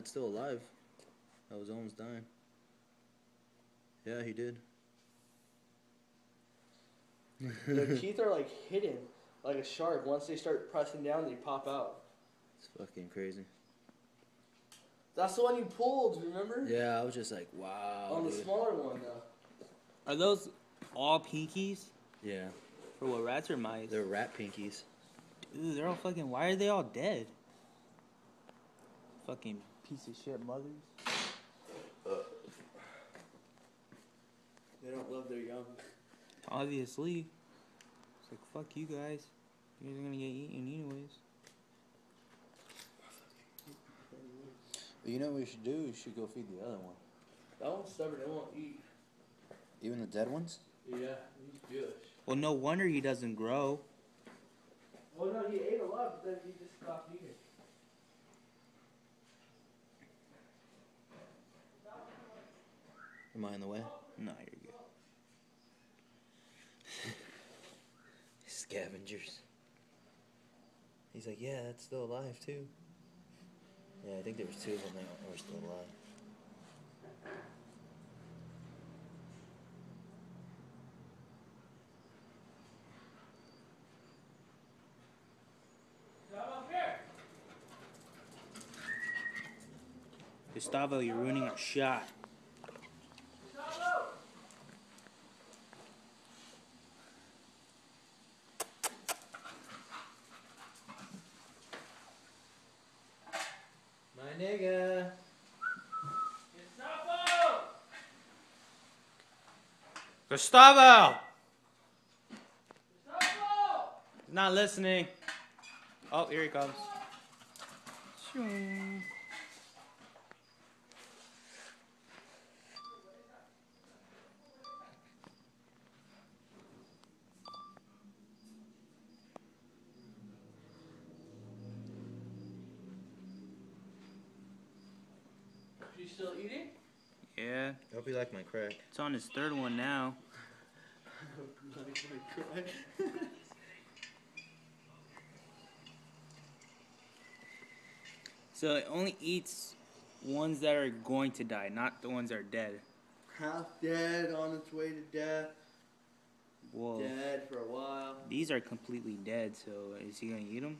That's still alive. That was almost dying. Yeah, he did. Their teeth are like hidden, like a shark. Once they start pressing down, they pop out. It's fucking crazy. That's the one you pulled, remember? Yeah, I was just like, wow. On the dude. smaller one, though. Are those all pinkies? Yeah, For what, rats or mice? they're rat pinkies. Dude, they're all fucking. Why are they all dead? Fucking piece of shit mothers. They don't love their young. Obviously. It's like, fuck you guys. You guys are gonna get eaten anyways. You know what we should do? We should go feed the other one. That one's stubborn. It won't eat. Even the dead ones? Yeah, he's Jewish. Well, no wonder he doesn't grow. Well, no, he ate a lot, but then he just stopped eating. Am I in the way? No, you're good. Scavengers. He's like, yeah, that's still alive too. Yeah, I think there was two of them that were still alive. Gustavo, you're ruining our shot. My nigga. Gustavo! Not listening. Oh, here he comes. Shoo. You still eating? Yeah, I hope you like my crack. it's on his third one now. So it only eats ones that are going to die, not the ones that are dead. Half dead, on its way to death. Whoa. Dead for a while. These are completely dead, so is he gonna eat them?